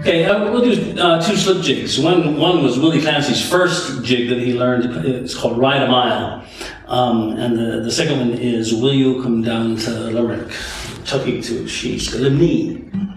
Okay, uh, we'll do uh, two slip jigs. One, one was Willie Clancy's first jig that he learned. It's called Ride a Mile. Um, and the, the second one is Will You Come Down to Limerick, Tucky to She's Limney.